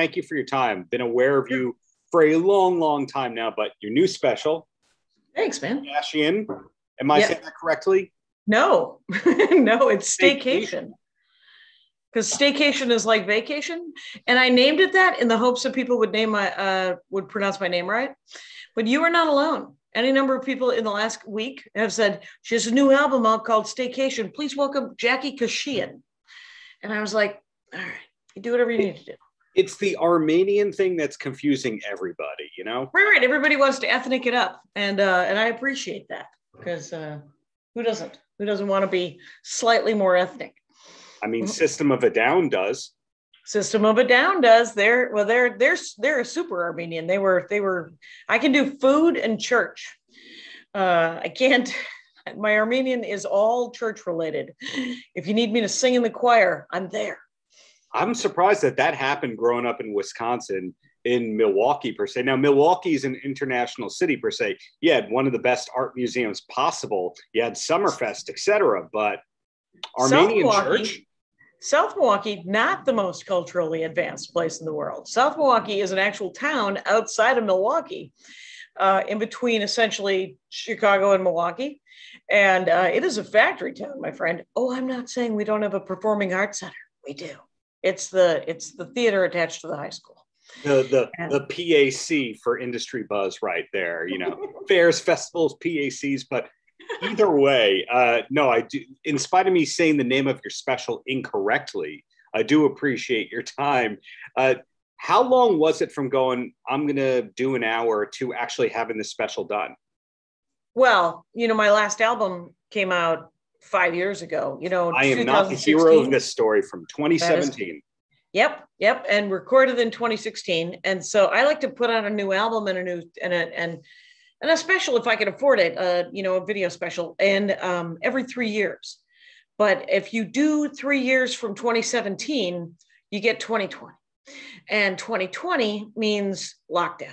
thank you for your time. Been aware of you for a long, long time now, but your new special, Thanks, man. Kardashian. Am I Yeah. saying that correctly? No, no, it's Stay-Kashian. staycation. Because staycation is like vacation, and I named it that in the hopes that people would name my uh, would pronounce my name right. But you are not alone. Any number of people in the last week have said she has a new album out called Staycation. Please welcome Jackie Kashian. And I was like, all right, you do whatever you need to do. It's the Armenian thing that's confusing everybody, you know? Right, right. Everybody wants to ethnic it up, and uh, and I appreciate that because uh, who doesn't? Who doesn't want to be slightly more ethnic? I mean, Mhm. System of a Down does. System of a Down does. They're well, they're they're they're a super Armenian. They were they were. I can do food and church. Uh, I can't. My Armenian is all church related. If you need me to sing in the choir, I'm there. I'm surprised that that happened growing up in Wisconsin, in Milwaukee per se. Now, Milwaukee is an international city per se. You had one of the best art museums possible. You had Summerfest, etc. But Armenian South church, South Milwaukee, not the most culturally advanced place in the world. South Milwaukee is an actual town outside of Milwaukee, uh, in between essentially Chicago and Milwaukee. And uh, it is a factory town, my friend. Oh, I'm not saying we don't have a performing arts center. We do. It's the it's the theater attached to the high school. the the Yeah. the PAC for industry buzz right there. You know, fairs, festivals, PACs. But either way, uh, no, I do. In spite of me saying the name of your special incorrectly, I do appreciate your time. Uh, how long was it from going? I'm gonna do an hour to actually having this special done. Well, you know, my last album came out five years ago. You know, I am not the hero of this story from 2017. Yep, yep, and recorded in 2016. And so I like to put out a new album and a new and a and and a special if I can afford it. Uh, you know, a video special, and um, every three years. But if you do three years from 2017, you get 2020, and 2020 means lockdown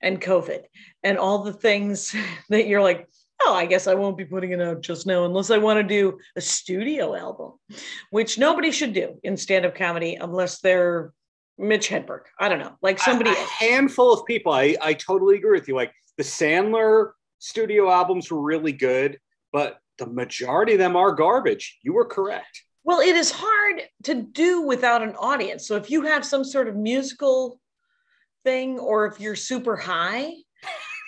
and COVID and all the things that you're like. Oh, I guess I won't be putting it out just now unless I want to do a studio album which nobody should do in stand-up comedy unless they're Mitch Hedberg. I don't know, like somebody a, a handful of people. I, I totally agree with you. Like the Sandler studio albums were really good, but the majority of them are garbage. You were correct. Well, it is hard to do without an audience. So if you have some sort of musical thing, or if you're super high,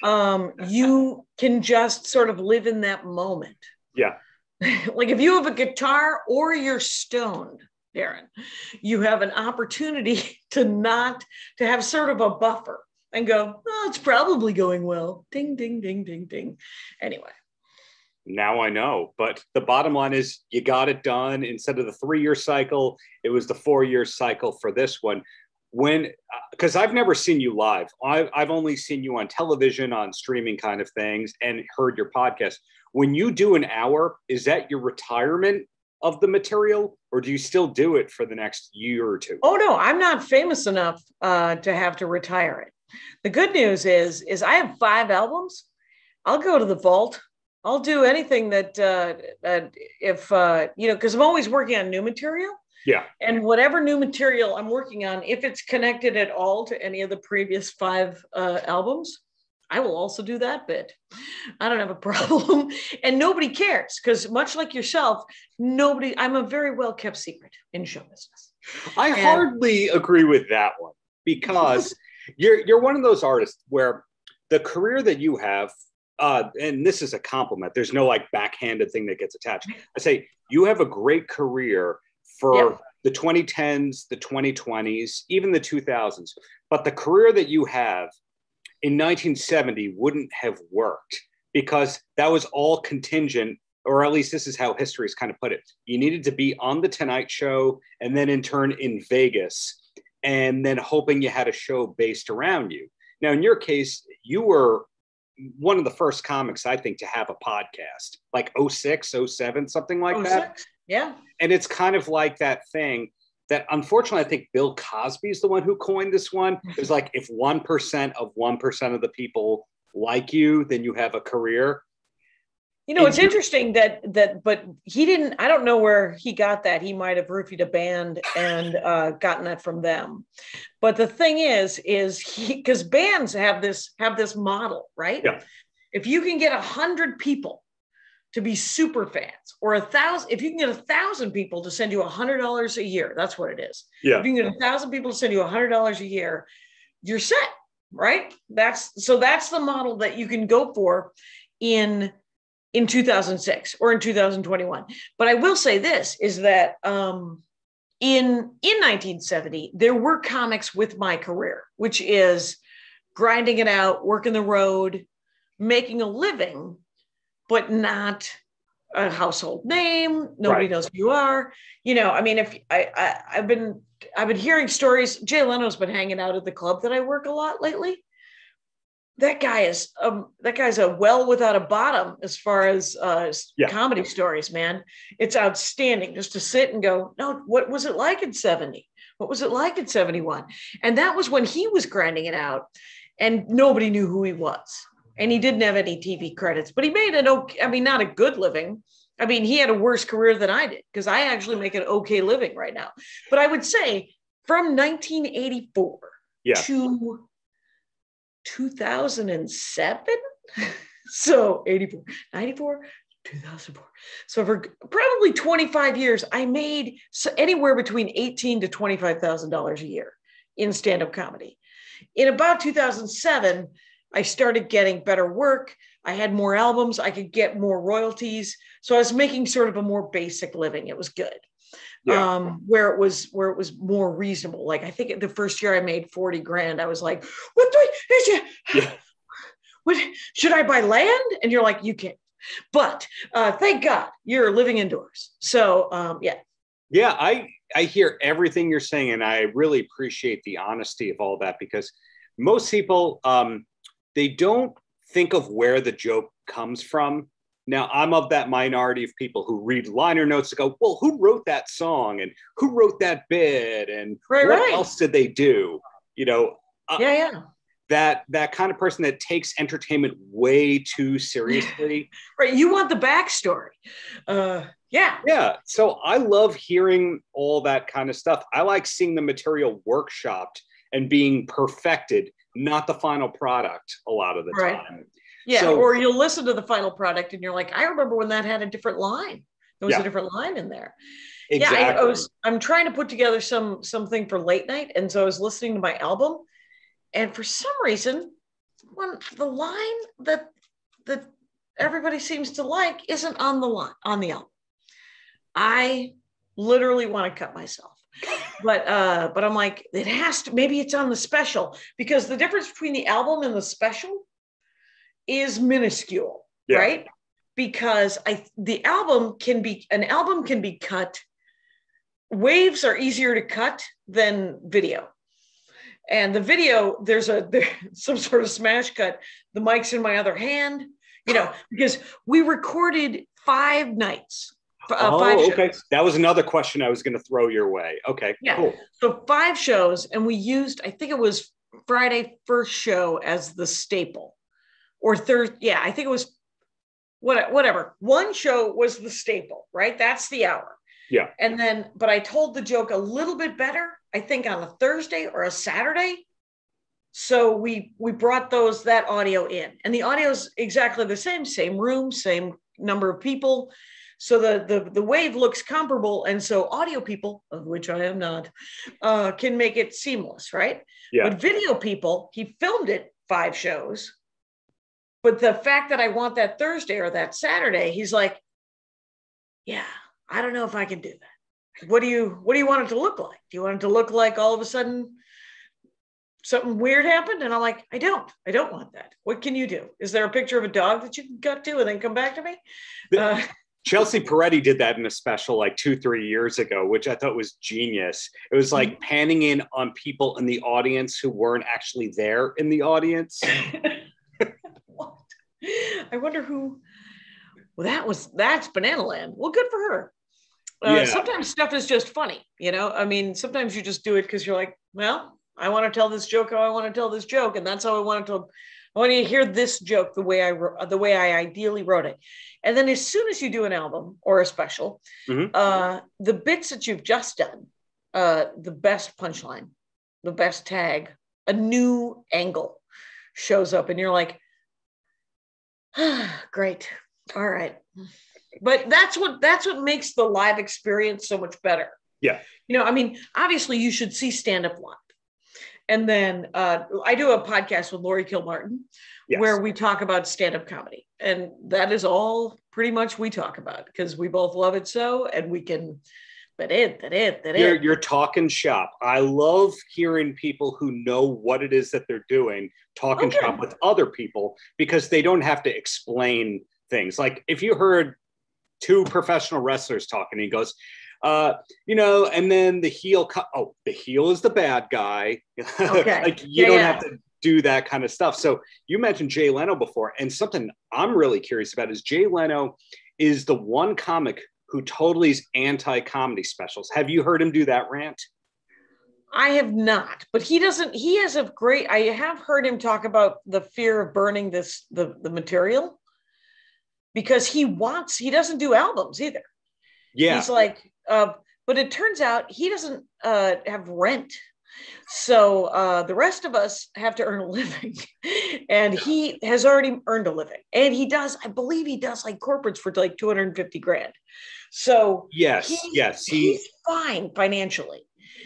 um, you can just sort of live in that moment. Yeah. like if you have a guitar or you're stoned, Darren, you have an opportunity to not to have sort of a buffer and go, oh, it's probably going well. Ding, ding, ding, ding, ding. Anyway. Now I know. But the bottom line is you got it done. Instead of the three year cycle, it was the four year cycle for this one. When, because I've never seen you live, I've, I've only seen you on television, on streaming kind of things, and heard your podcast. When you do an hour, is that your retirement of the material, or do you still do it for the next year or two? Oh no, I'm not famous enough uh, to have to retire it. The good news is, is I have five albums. I'll go to the vault. I'll do anything that, uh, that if uh, you know, because I'm always working on new material. Yeah. And whatever new material I'm working on, if it's connected at all to any of the previous five uh, albums, I will also do that bit. I don't have a problem. and nobody cares because, much like yourself, nobody, I'm a very well kept secret in show business. I And- hardly agree with that one because you're you're one of those artists where the career that you have, uh, and this is a compliment. There's no like backhanded thing that gets attached. I say you have a great career for Yep. the 2010s, the 2020s, even the 2000s. But the career that you have in 1970 wouldn't have worked because that was all contingent or at least this is how history has kind of put it. You needed to be on the Tonight Show and then in turn in Vegas, and then hoping you had a show based around you. Now, in your case, you were one of the first comics, I think, to have a podcast, like 06, 07, something like that. Oh 06? Yeah. And it's kind of like that thing that unfortunately I think Bill Cosby is the one who coined this one. It's like if 1% of 1% of the people like you, then you have a career. You know, it's interesting that that, but he didn't. I don't know where he got that. He might have roofied a band and uh, gotten that from them. But the thing is, is he because bands have this have this model, right? Yeah. If you can get a hundred people to be super fans, or a thousand, if you can get a thousand people to send you a hundred dollars a year, that's what it is. Yeah. If you can get a thousand people to send you a hundred dollars a year, you're set, right? That's so that's the model that you can go for in in 2006 or in 2021. But I will say this is that um, in in 1970 there were comics with my career, which is grinding it out, working the road, making a living, but not a household name. Nobody Right. knows who you are. You know, I mean, if I, I I've been I've been hearing stories. Jay Leno's been hanging out at the club that I work a lot lately that guy is um that guy's a well without a bottom as far as uh Yeah. comedy stories man it's outstanding just to sit and go no what was it like in 70 what was it like in 71 and that was when he was grinding it out and nobody knew who he was and he didn't have any tv credits but he made an okay i mean not a good living. I mean he had a worse career than i did because i actually make an okay living right now. But i would say from 1984 Yeah. to 2007 so 84 94 2004 so for probably 25 years i made anywhere between 18 to 25 thousand dollars a year in stand-up comedy. In about 2007 i started getting better work i had more albums i could get more royalties so i was making sort of a more basic living it was good Yeah. um, where it was where it was more reasonable. Like I think the first year I made 40 grand, I was like, what do I Yeah. what should I buy land? And you're like, you can't. But uh, thank God you're living indoors. So um, yeah. Yeah, I I hear everything you're saying, and I really appreciate the honesty of all that because most people um, they don't think of where the joke comes from. Now, I'm of that minority of people who read liner notes and go, "Well, who wrote that song and who wrote that bit and Right, what right. else did they do?" You know, uh, Yeah, yeah. that that kind of person that takes entertainment way too seriously. Right. You want the backstory. Uh, yeah. Yeah. So I love hearing all that kind of stuff. I like seeing the material workshopped and being perfected, not the final product a lot of the Right. time. Yeah. So- or you'll listen to the final product and you're like, I remember when that had a different line. There was Yeah. a different line in there. Exactly. Yeah, I, I was. I'm trying to put together some something for late night, and so I was listening to my album, and for some reason, when the line that that everybody seems to like isn't on the line on the album, I literally want to cut myself. But uh, but I'm like, it has to. Maybe it's on the special because the difference between the album and the special is minuscule, Yeah. right? Because I the album can be an album can be cut waves are easier to cut than video. And the video, there's a there's some sort of smash cut. The mic's in my other hand, you know, because we recorded five nights. Uh, oh, five shows. okay. That was another question I was going to throw your way. Okay. Yeah. Cool. So five shows, and we used, I think it was Friday first show as the staple, or third. Yeah, I think it was what, whatever. One show was the staple, right? That's the hour. Yeah. And then, but I told the joke a little bit better, I think on a Thursday or a Saturday. So we we brought those that audio in, and the audio is exactly the same, same room, same number of people. So the the the wave looks comparable, and so audio people, of which I am not, uh, can make it seamless, right? Yeah. But video people, he filmed it five shows, but the fact that I want that Thursday or that Saturday, he's like, yeah, I don't know if I can do that. What do you what do you want it to look like? Do you want it to look like all of a sudden something weird happened? And I'm like, I don't, I don't want that. What can you do? Is there a picture of a dog that you can cut to and then come back to me? Uh, Chelsea Peretti did that in a special like two, three years ago, which I thought was genius. It was Mm-hmm. like panning in on people in the audience who weren't actually there in the audience. what? I wonder who. Well, that was that's Banana Land. Well, good for her. Uh, Yeah. Sometimes stuff is just funny, you know. I mean, sometimes you just do it because you're like, well, I want to tell this joke how I want to tell this joke, and that's how I want to I want you to hear this joke the way I wrote, the way I ideally wrote it. And then as soon as you do an album or a special, Mhm. uh, the bits that you've just done, uh, the best punchline, the best tag, a new angle shows up, and you're like, ah, great, all right. But that's what that's what makes the live experience so much better. Yeah. You know, I mean, obviously you should see stand up live. And then uh, I do a podcast with Laurie Kilmartin Yes. where we talk about stand up comedy. And that is all pretty much we talk about because we both love it so. And we can, But it, that it, that you're, it. you're talking shop. I love hearing people who know what it is that they're doing talking Okay. shop with other people because they don't have to explain things. Like if you heard two professional wrestlers talking, he goes, uh, you know, and then the heel, co- oh, the heel is the bad guy. Okay. like you Yeah, don't yeah. have to do that kind of stuff. So you mentioned Jay Leno before, and something I'm really curious about is Jay Leno is the one comic who totally is anti-comedy specials. Have you heard him do that rant? I have not, but he doesn't, he has a great, I have heard him talk about the fear of burning this, the, the material because he wants, he doesn't do albums either. Yeah. He's like, uh, but it turns out he doesn't uh, have rent. So uh, the rest of us have to earn a living. and he has already earned a living. And he does, I believe he does like corporates for like 250 grand. So yes, he's, yes. He he's fine financially.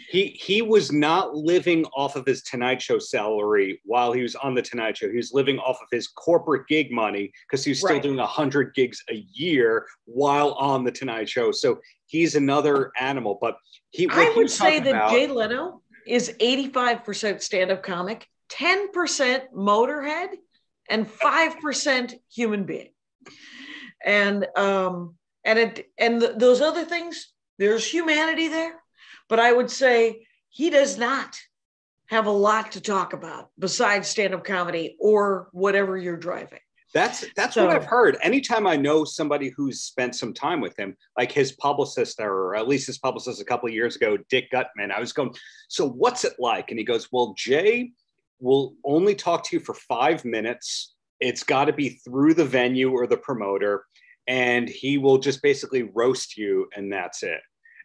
He he was not living off of his Tonight Show salary while he was on the Tonight Show. He was living off of his corporate gig money because he was still Right. doing hundred gigs a year while on the Tonight Show. So he's another animal. But he, I would say that about- Jay Leno is 85% stand up comic, 10% motorhead, and 5% human being. And um and it and th- those other things there's humanity there, but I would say he does not have a lot to talk about besides stand up comedy or whatever you're driving. That's that's So- what I've heard. Anytime I know somebody who's spent some time with him, like his publicist, or at least his publicist a couple of years ago, Dick Guttman, I was going, so what's it like? And he goes, well, Jay will only talk to you for five minutes. It's got to be through the venue or the promoter, and he will just basically roast you, and that's it.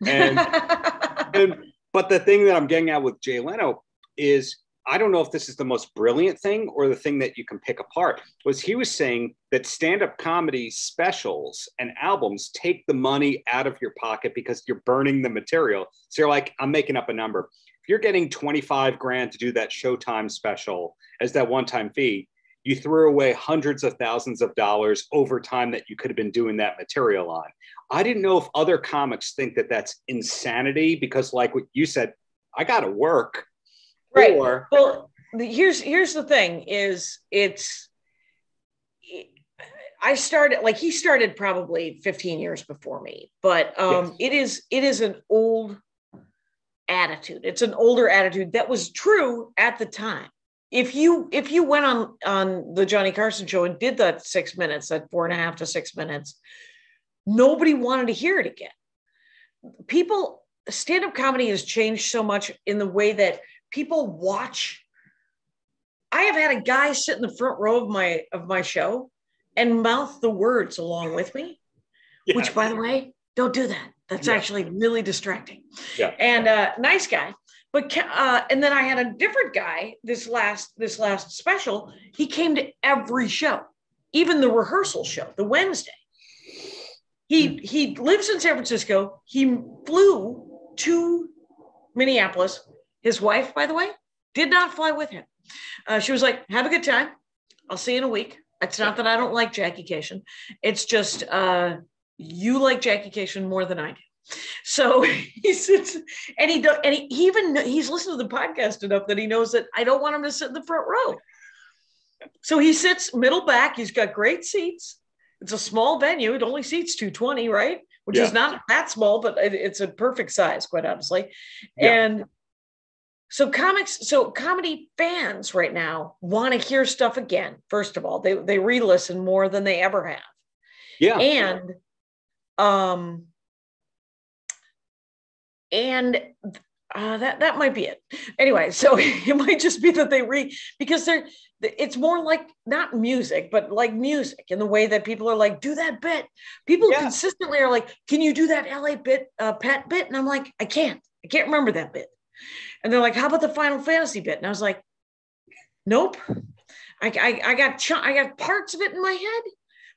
And and but the thing that I'm getting at with Jay Leno is I don't know if this is the most brilliant thing or the thing that you can pick apart. Was he was saying that stand-up comedy specials and albums take the money out of your pocket because you're burning the material. So you're like, I'm making up a number. If you're getting 25 grand to do that Showtime special as that one-time fee, you threw away hundreds of thousands of dollars over time that you could have been doing that material on. I didn't know if other comics think that that's insanity because, like what you said, I got to work. Right. Or well here's here's the thing is it's i started like he started probably 15 years before me but um it is it is an old attitude it's an older attitude that was true at the time if you if you went on on the johnny carson show and did that six minutes that four and a half to six minutes nobody wanted to hear it again people stand-up comedy has changed so much in the way that people watch i have had a guy sit in the front row of my of my show and mouth the words along with me Yeah. which by the way don't do that that's Yeah. actually really distracting Yeah. and uh nice guy but uh and then i had a different guy this last this last special. He came to every show even the rehearsal show the wednesday. He he lives in san francisco. He flew to minneapolis. His wife by the way did not fly with him. Uh, she was like have a good time. I'll see you in a week. It's not that i don't like jackie Kashian. It's just uh you like Jackie Kashian more than I do. So he sits and he do, and he, he even he's listened to the podcast enough that he knows that I don't want him to sit in the front row. So he sits middle back. He's got great seats. It's a small venue. It only seats 220, right? Which is not that small, but it- it's a perfect size, quite honestly. Yeah. And so comics, so comedy fans right now want to hear stuff again. First of all, they they re-listen more than they ever have yeah, and um and uh, that that might be it. Anyway, so it might just be that they read because they're it's more like not music, but like music in the way that people are like, do that bit. People yeah. consistently are like, can you do that LA bit, uh, pet bit? And I'm like, I can't. I can't remember that bit. And they're like, how about the Final Fantasy bit? And I was like, nope. I, I, I got ch- I got parts of it in my head,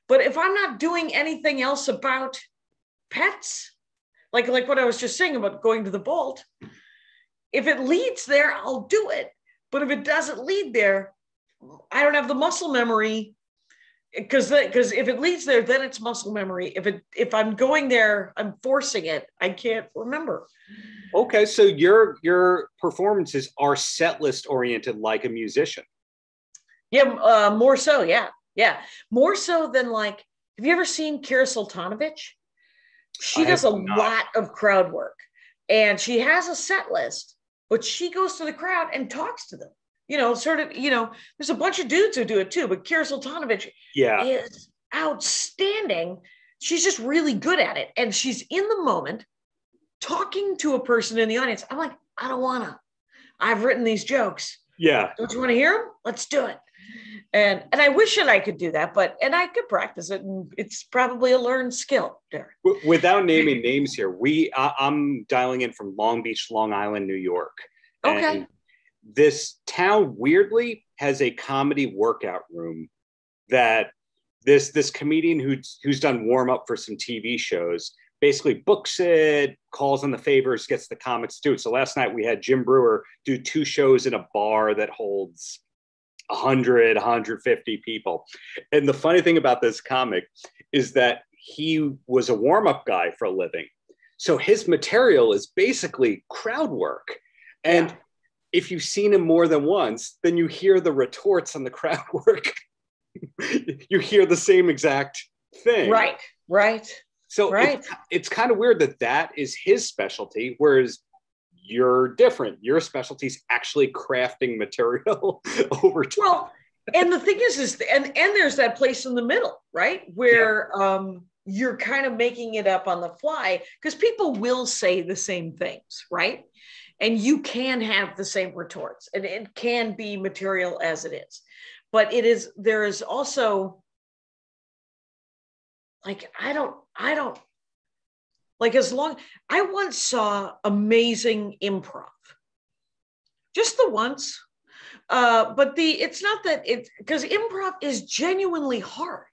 but if I'm not doing anything else about pets, like like what I was just saying about going to the vault, if it leads there, I'll do it. But if it doesn't lead there, I don't have the muscle memory because because if it leads there, then it's muscle memory. If it if I'm going there, I'm forcing it. I can't remember. Okay, so your your performances are set list oriented, like a musician. Yeah, uh, more so. Yeah, yeah, more so than like. Have you ever seen Kira Soltanovich? She I does a not. lot of crowd work, and she has a set list, but she goes to the crowd and talks to them you know, sort of, you know, there's a bunch of dudes who do it too, but Kira Soltanovich yeah. is outstanding. She's just really good at it. And she's in the moment talking to a person in the audience. I'm like, I don't wanna. I've written these jokes. Yeah. Don't you want to hear them? Let's do it. And and I wish that I could do that, but and I could practice it, and it's probably a learned skill. There. Without naming names here, we I, I'm dialing in from Long Beach, Long Island, New York. Okay this town weirdly has a comedy workout room that this this comedian who's who's done warm up for some TV shows basically books it, calls on the favors, gets the comics to do it. So last night we had Jim Breuer do two shows in a bar that holds 100, 150 people. And the funny thing about this comic is that he was a warm up guy for a living. So his material is basically crowd work. And yeah if you've seen him more than once, then you hear the retorts on the crowd work. you hear the same exact thing. Right, right. So right. It's, it's kind of weird that that is his specialty, whereas you're different. Your specialty is actually crafting material over time. Well, and the thing is, is and and there's that place in the middle, right, where yeah. um, you're kind of making it up on the fly because people will say the same things, right? and you can have the same retorts and it can be material as it is but it is there is also like i don't i don't like as long i once saw amazing improv. Just the once. Uh but the it's not that it because improv is genuinely hard.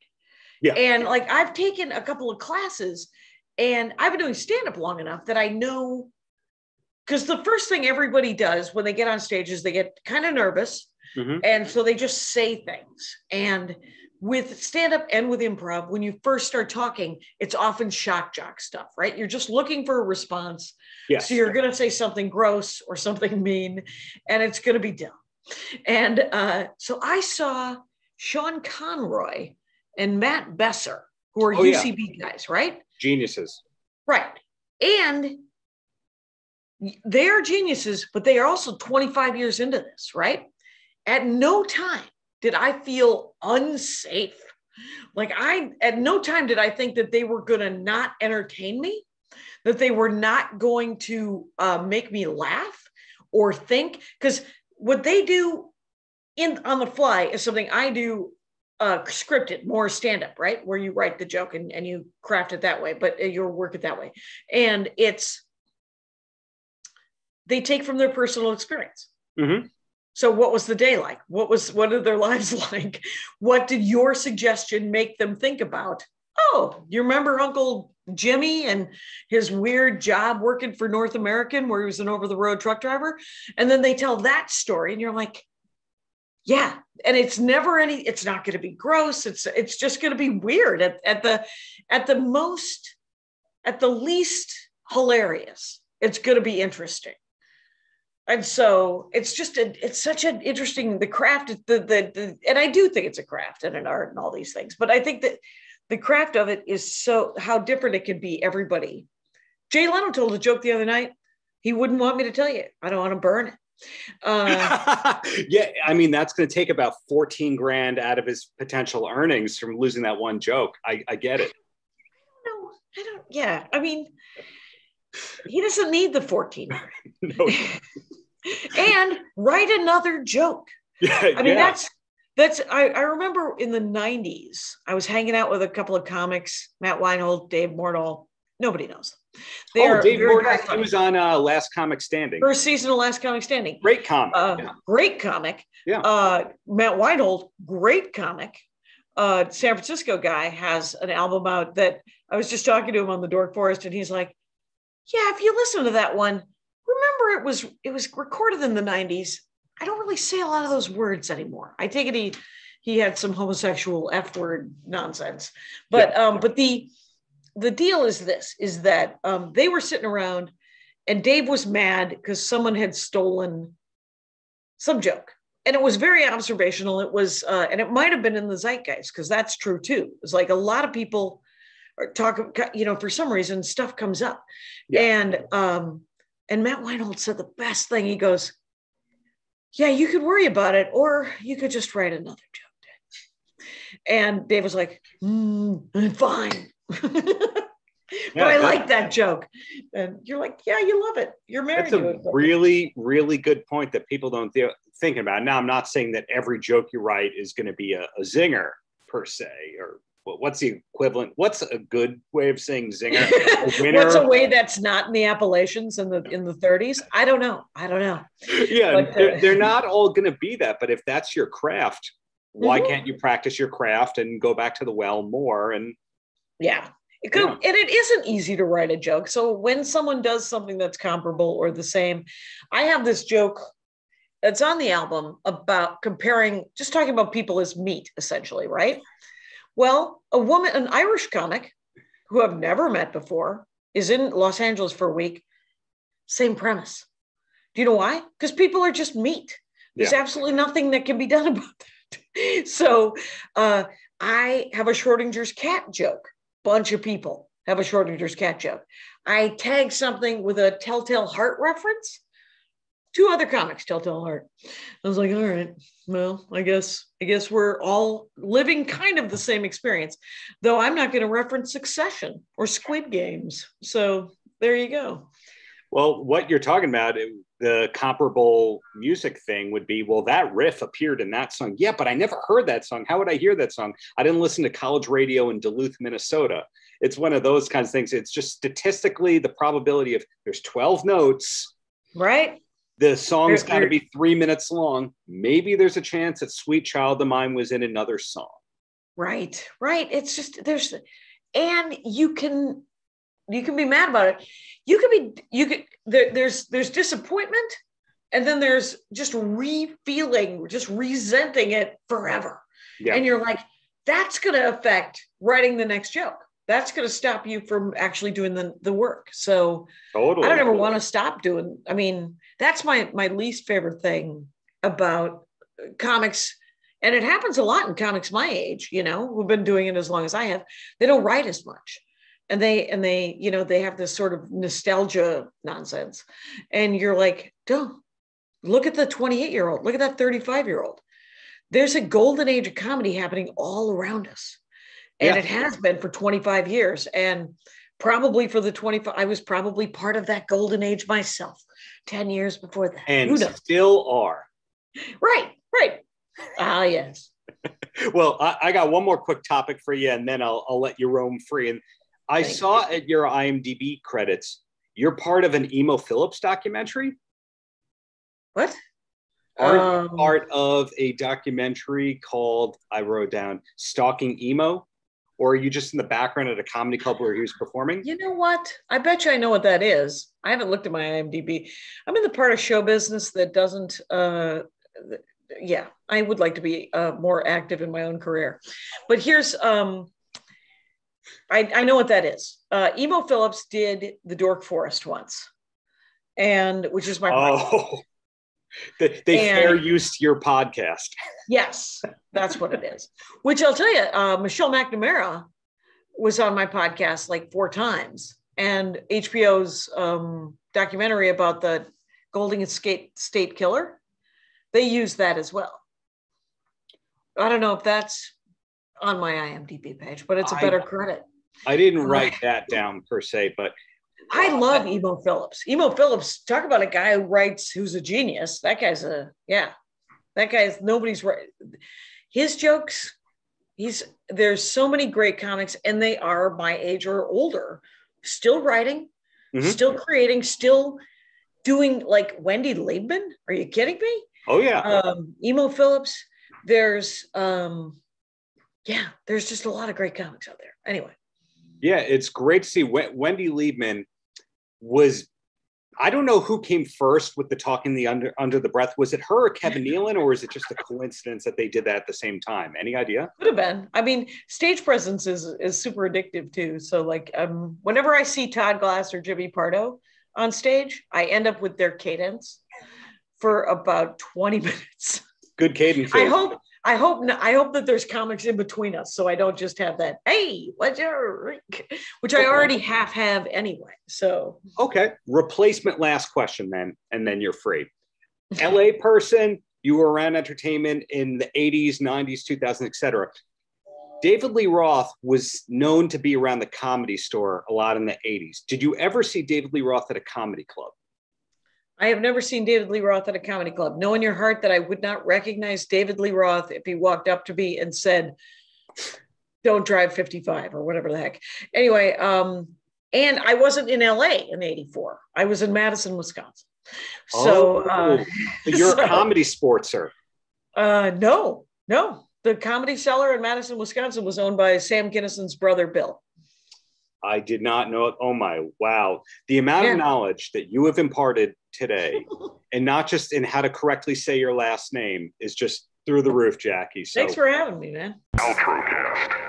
Yeah. And like i've taken a couple of classes and i've been doing stand up long enough that i know because the first thing everybody does when they get on stage is they get kind of nervous mm-hmm. and so they just say things. And with stand up and with improv when you first start talking it's often shock jock stuff right you're just looking for a response yes. so you're going to say something gross or something mean and it's going to be dumb and uh, so i saw sean conroy and matt besser who are oh, ucb yeah. guys right geniuses right and they are geniuses, but they are also 25 years into this, right? At no time did I feel unsafe. Like I, at no time did I think that they were going to not entertain me, that they were not going to uh, make me laugh or think. Because what they do in on the fly is something I do uh, scripted, more stand up, right? Where you write the joke and, and you craft it that way, but uh, you work it that way. And it's they take from their personal experience. Mm-hmm. So, what was the day like? What was what are their lives like? What did your suggestion make them think about? Oh, you remember Uncle Jimmy and his weird job working for North American, where he was an over-the-road truck driver, and then they tell that story, and you're like, yeah, and it's never any. It's not going to be gross. It's it's just going to be weird at at the at the most, at the least hilarious. It's going to be interesting and so it's just a it's such an interesting the craft the, the the and i do think it's a craft and an art and all these things but i think that the craft of it is so how different it can be everybody. Jay leno told a joke the other night. He wouldn't want me to tell you. I don't want to burn it. Uh, yeah i mean that's going to take about 14 grand out of his potential earnings from losing that one joke. I, I get it. No i don't yeah i mean he doesn't need the 14. No. and write another joke. Yeah, I mean, yeah. that's that's I, I remember in the 90s, I was hanging out with a couple of comics, Matt Weinhold, Dave Mordal. Nobody knows. They oh, are Dave very he was on uh, Last Comic Standing. First season of Last Comic Standing. Great comic. Uh, yeah. Great comic. Yeah. Uh, Matt Weinhold, great comic. Uh, San Francisco guy has an album out that I was just talking to him on the Dork Forest, and he's like, "Yeah, if you listen to that one, remember it was it was recorded in the '90s. I don't really say a lot of those words anymore. I take it he he had some homosexual f word nonsense, but um, but the the deal is this: is that um, they were sitting around, and Dave was mad because someone had stolen some joke and it was very observational it was uh, and it might have been in the zeitgeist because that's true too it's like a lot of people are talking you know for some reason stuff comes up Yeah. and um and matt weinhold said the best thing. He goes yeah you could worry about it or you could just write another joke and dave was like mm, fine. But Yeah, i like that joke. And you're like yeah you love it. You're married That's a it really, really good point that people don't th- think about. Now, I'm not saying that every joke you write is going to be a, a zinger per se, or what's the equivalent? What's a good way of saying zinger? A? What's a way that's not in the Appalachians in the in the 30s? I don't know. I don't know. yeah, But, uh, they're, they're not all going to be that. But if that's your craft, why Mhm. can't you practice your craft and go back to the well more? And Yeah. It could, Yeah. And it isn't easy to write a joke. So when someone does something that's comparable or the same, I have this joke that's on the album about comparing, just talking about people as meat, essentially, right? Well, a woman, an Irish comic who I've never met before, is in Los Angeles for a week. Same premise. Do you know why? Because people are just meat. There's Yeah. absolutely nothing that can be done about that. So uh, I have a Schrodinger's cat joke. Bunch of people have a Schrodinger's cat joke. I tag something with a Telltale Heart reference. Two other comics, Telltale Heart. I was like, all right, well, I guess I guess we're all living kind of the same experience, though I'm not going to reference Succession or Squid Games. So there you go. well, what you're talking about, the comparable music thing would be, well, that riff appeared in that song. Yeah, but I never heard that song. How would I hear that song? I didn't listen to college radio in Duluth, Minnesota. It's one of those kinds of things. It's just statistically the probability of there's 12 notes. Right? The song's got to be three minutes long. Maybe there's a chance that Sweet Child of Mine was in another song. Right, right. It's just there's, and you can, you can be mad about it. You can be, you could. There, there's there's disappointment, and then there's just re-feeling, just resenting it forever. Yeah. And you're like, that's going to affect writing the next joke. That's going to stop you from actually doing the the work. So Totally. I don't ever want to stop doing. I mean, that's my my least favorite thing about comics, and it happens a lot in comics my age. You know, who've been doing it as long as I have. They don't write as much, and they and they you know they have this sort of nostalgia nonsense, and you're like, don't look at the 28 year old. Look at that 35 year old. There's a golden age of comedy happening all around us, and Yeah. it has been for 25 years, and probably for the 25 i was probably part of that golden age myself 10 years before that and still are. right right ah yes Well, I, I got one more quick topic for you, and then I'll, I'll let you roam free. And I Thank saw at your IMDb credits, you're part of an Emo Phillips documentary. what Are Um, you part of a documentary called I wrote down Stalking Emo? Or are you just in the background at a comedy club where he was performing? you know what? I bet you i know what that is. I haven't looked at my imdb i'm in the part of show business that doesn't uh th- yeah i would like to be uh, more active in my own career. But here's um I, I know what that is. Uh, Emo Phillips did the Dork Forest once, and which is my Oh, they, they And- fair use your podcast. Yes, that's what it is. Which I'll tell you, uh, Michelle McNamara was on my podcast like four times, and HBO's um, documentary about the Golden State State Killer, they used that as well. I don't know if that's on my IMDb page, but it's a better credit. I didn't write that down per se, but I love Emo Phillips. Emo Phillips, talk about a guy who writes who's a genius. That guy's a yeah. That guy's nobody's right. His jokes, he's there's so many great comics, and they are my age or older, still writing, mm-hmm. still creating, still doing like Wendy Liebman. Are you kidding me? Oh yeah. Um, Emo Phillips. There's um, yeah, there's just a lot of great comics out there. Anyway. Yeah, it's great to see Wendy Liebman was I don't know who came first with the talking the under under the breath. Was it her or Kevin Nealon, or is it just a coincidence that they did that at the same time? Any idea? Could have been. I mean, stage presence is is super addictive too. So like, um, whenever I see Todd Glass or Jimmy Pardo on stage, I end up with their cadence for about twenty minutes. Good cadence. I hope I hope I hope that there's comics in between us, so I don't just have that. Hey, what's your which I already half have anyway. So okay, replacement. Last question, then, and then you're free. LA person, you were around entertainment in the 80s, 90s, 2000s, etc. David Lee Roth was known to be around the comedy store a lot in the 80s. Did you ever see David Lee Roth at a comedy club? I have never seen David Lee Roth at a comedy club. Know in your heart that I would not recognize David Lee Roth if he walked up to me and said, "Don't drive 55" or whatever the heck. Anyway, um, and I wasn't in LA in '84. I was in Madison, Wisconsin. So oh, uh, you're so, a comedy sportser. Uh, no, no. The comedy cellar in Madison, Wisconsin was owned by Sam Kinison's brother, Bill. I did not know it. Oh my, wow. The amount yeah. of knowledge that you have imparted today, and not just in how to correctly say your last name, is just through the roof, Jackie. So, Thanks for having me, man. Outrocast.